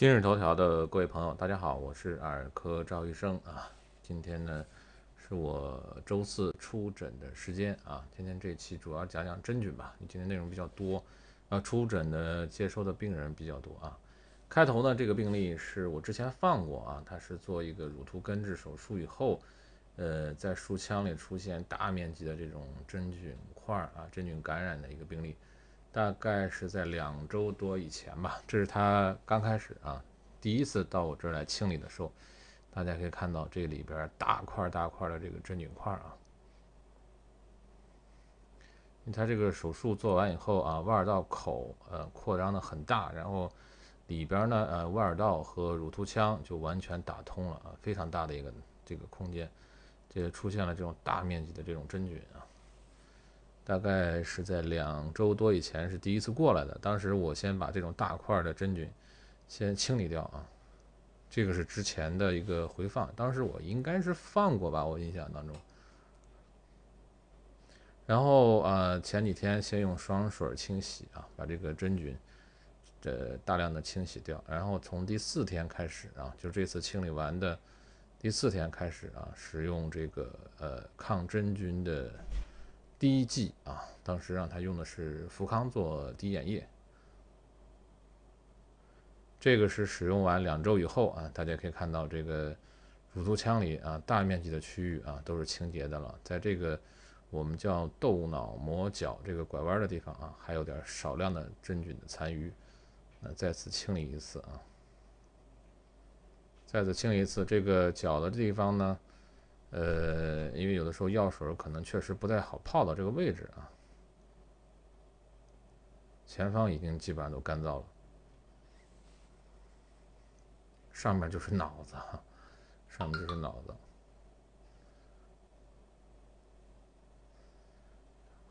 今日头条的各位朋友，大家好，我是耳科赵医生啊。今天呢是我周四出诊的时间啊。今天这期主要讲讲真菌吧，今天内容比较多，啊，出诊的接收的病人比较多啊。开头呢，这个病例是我之前放过啊，他是做一个乳突根治手术以后，呃，在术腔里出现大面积的这种真菌块啊，真菌感染的一个病例。大概是在两周多以前吧，这是他刚开始啊，第一次到我这儿来清理的时候，大家可以看到这里边大块大块的这个真菌块啊。他这个手术做完以后啊，外耳道口呃扩张的很大，然后里边呢呃外耳道和乳突腔就完全打通了啊，非常大的一个这个空间，这出现了这种大面积的这种真菌啊。大概是在两周多以前是第一次过来的，当时我先把这种大块的真菌先清理掉啊，这个是之前的一个回放，当时我应该是放过吧，我印象当中。然后呃前几天先用双水清洗啊，把这个真菌这大量的清洗掉，然后从第四天开始啊，就这次清理完的第四天开始啊，使用这个呃抗真菌的。第一剂啊，当时让他用的是福康做滴眼液，这个是使用完两周以后啊，大家可以看到这个乳突腔里啊大面积的区域啊都是清洁的了，在这个我们叫窦脑膜角这个拐弯的地方啊，还有点少量的真菌的残余，那再次清理一次啊，再次清理一次这个角的地方呢。呃，因为有的时候药水可能确实不太好泡到这个位置啊。前方已经基本上都干燥了，上面就是脑子，上面就是脑子，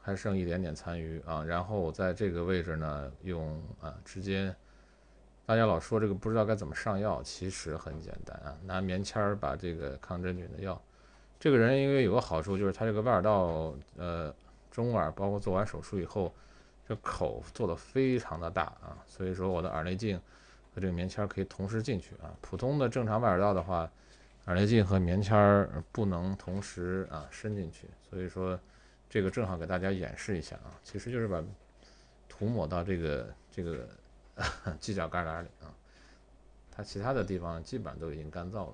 还剩一点点残余啊。然后我在这个位置呢，用啊直接，大家老说这个不知道该怎么上药，其实很简单啊，拿棉签把这个抗真菌的药。这个人因为有个好处，就是他这个外耳道，呃，中耳，包括做完手术以后，这口做的非常的大啊，所以说我的耳内镜和这个棉签可以同时进去啊。普通的正常外耳道的话，耳内镜和棉签不能同时啊伸进去，所以说这个正好给大家演示一下啊，其实就是把涂抹到这个这个 犄角旮旯里啊，它其他的地方基本上都已经干燥了。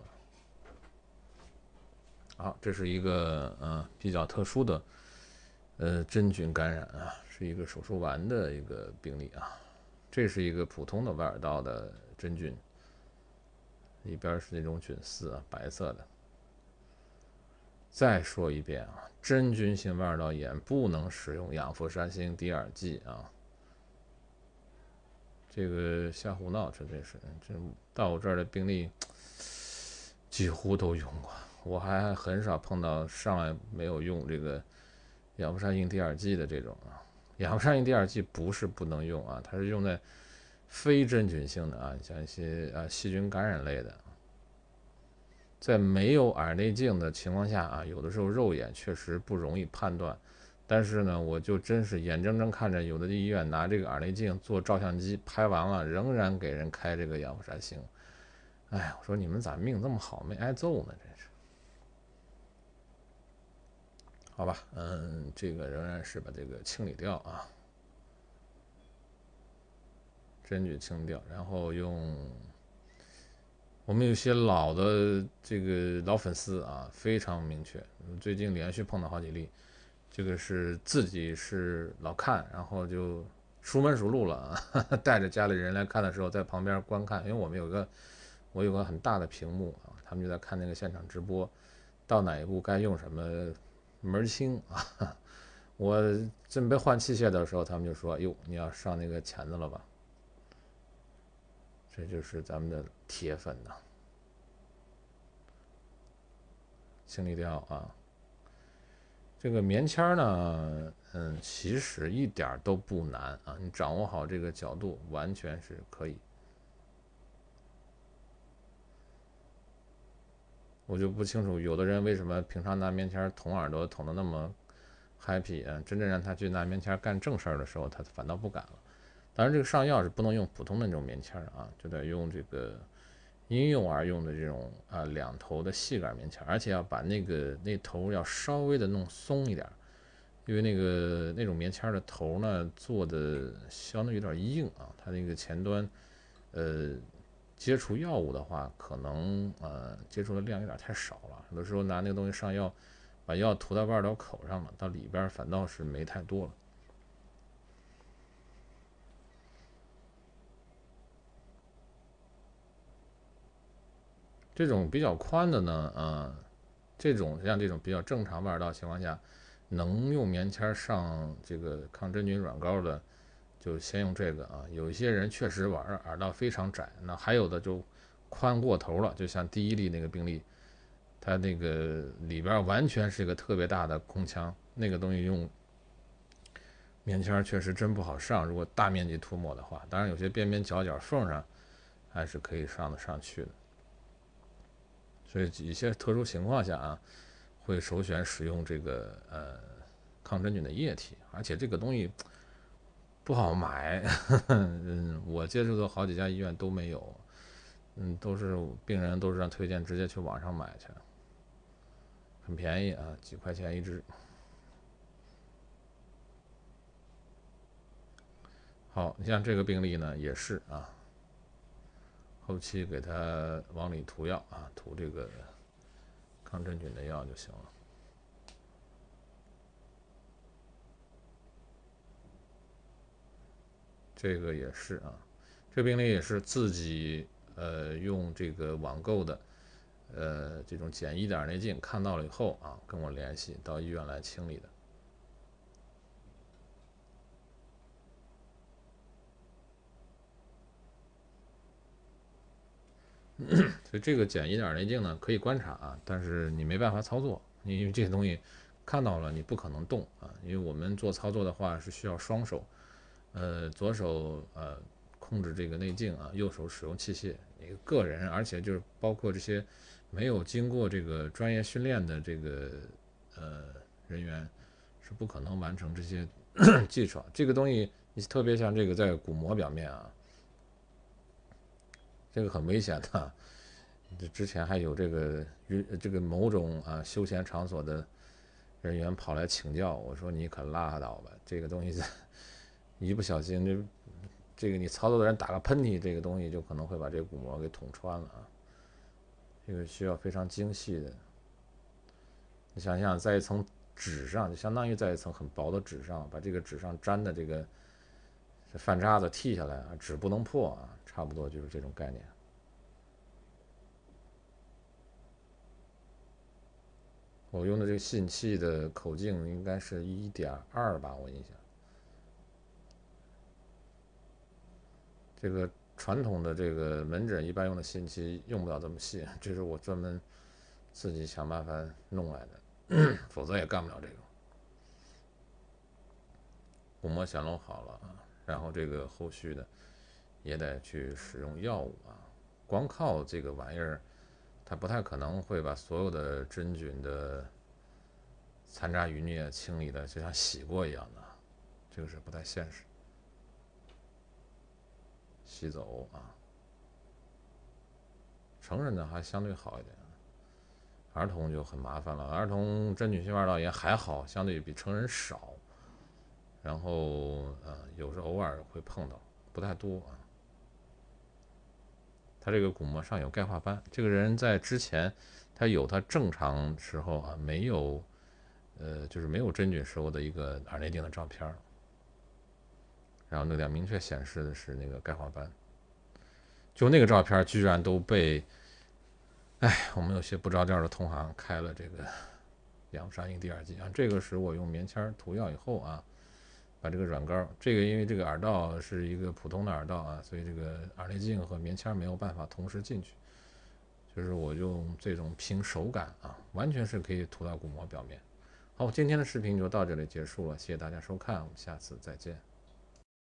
好，这是一个呃比较特殊的呃真菌感染啊，是一个手术完的一个病例啊。这是一个普通的外耳道的真菌，里边是那种菌丝啊，白色的。再说一遍啊，真菌性外耳道炎不能使用氧氟沙星滴耳剂啊。这个瞎胡闹，这真是这到我这儿的病例几乎都用过。我还很少碰到上来没有用这个氧氟沙星滴耳剂的这种啊，氧氟沙星滴耳剂不是不能用啊，它是用在非真菌性的啊，像一些啊细菌感染类的，在没有耳内镜的情况下啊，有的时候肉眼确实不容易判断，但是呢，我就真是眼睁睁看着有的医院拿这个耳内镜做照相机拍完了，仍然给人开这个氧氟沙星，哎，我说你们咋命这么好，没挨揍呢？真是。好吧，嗯，这个仍然是把这个清理掉啊，真菌清掉，然后用我们有些老的这个老粉丝啊，非常明确，最近连续碰到好几例，这个是自己是老看，然后就熟门熟路了啊，带着家里人来看的时候，在旁边观看，因为我们有个我有个很大的屏幕啊，他们就在看那个现场直播，到哪一步该用什么。门清啊！我准备换器械的时候，他们就说：“哟，你要上那个钳子了吧？”这就是咱们的铁粉呐。清理掉啊！这个棉签呢，嗯，其实一点都不难啊，你掌握好这个角度，完全是可以。我就不清楚，有的人为什么平常拿棉签捅耳朵捅得那么 happy 啊？真正让他去拿棉签干正事儿的时候，他反倒不敢了。当然，这个上药是不能用普通的那种棉签儿啊，就得用这个医用而用的这种啊两头的细杆棉签，而且要把那个那头要稍微的弄松一点，因为那个那种棉签的头呢做的相对有点硬啊，它那个前端呃接触药物的话，可能呃接触的量有点太少了，有的时候拿那个东西上药，把药涂到外耳道口上了，到里边反倒是没太多了。这种比较宽的呢，呃，这种像这种比较正常外耳道情况下，能用棉签上这个抗真菌软膏的，就先用这个啊。有一些人确实耳耳道非常窄，那还有的就宽过头了，就像第一例那个病例，他那个里边完全是一个特别大的空腔，那个东西用棉签确实真不好上。如果大面积涂抹的话，当然有些边边角角缝上还是可以上得上去的。所以一些特殊情况下啊，会首选使用这个呃抗真菌的液体，而且这个东西不好买，嗯，我接触的好几家医院都没有，嗯，都是病人都是让推荐直接去网上买去，很便宜啊，几块钱一支。好，你像这个病例呢，也是啊。后期给他往里涂药啊，涂这个抗真菌的药就行了。这个也是啊，这病例也是自己呃用这个网购的呃这种简易的耳内镜看到了以后啊，跟我联系到医院来清理的。所以这个简易的耳内镜呢，可以观察啊，但是你没办法操作，因为这些东西看到了你不可能动啊。因为我们做操作的话是需要双手，呃，左手呃控制这个内镜啊，右手使用器械。你个人，而且就是包括这些没有经过这个专业训练的这个呃人员，是不可能完成这些 技术。这个东西，你特别像这个在鼓膜表面啊。这个很危险的，这之前还有这个这个某种啊休闲场所的人员跑来请教，我说你可拉倒吧，这个东西一不小心，这这个你操作的人打个喷嚏，这个东西就可能会把这个鼓膜给捅穿了啊。这个需要非常精细的，你想想，在一层纸上，就相当于在一层很薄的纸上，把这个纸上粘的这个饭渣子剔下来啊，纸不能破啊。差不多就是这种概念。我用的这个吸引器的口径应该是一点二吧，我印象。这个传统的这个门诊一般用的吸引器用不了这么细，这是我专门自己想办法弄来的，否则也干不了这个。鼓膜显露好了啊，然后这个后续的。也得去使用药物啊，光靠这个玩意儿，它不太可能会把所有的真菌的残渣余孽清理的就像洗过一样的，这个是不太现实。吸走啊，成人的还相对好一点，儿童就很麻烦了。儿童真菌性外道炎还好，相对比成人少，然后呃，有时偶尔会碰到，不太多啊。他这个鼓膜上有钙化斑，这个人在之前他有他正常时候啊没有，呃，就是没有真菌时候的一个耳内镜的照片然后那点明确显示的是那个钙化斑，就那个照片居然都被，哎，我们有些不着调的同行开了这个氧山应第二剂啊，这个是我用棉签涂药以后啊。把这个软膏，这个因为这个耳道是一个普通的耳道啊，所以这个耳内镜和棉签没有办法同时进去，就是我用这种凭手感啊，完全是可以涂到鼓膜表面。好，今天的视频就到这里结束了，谢谢大家收看，我们下次再见。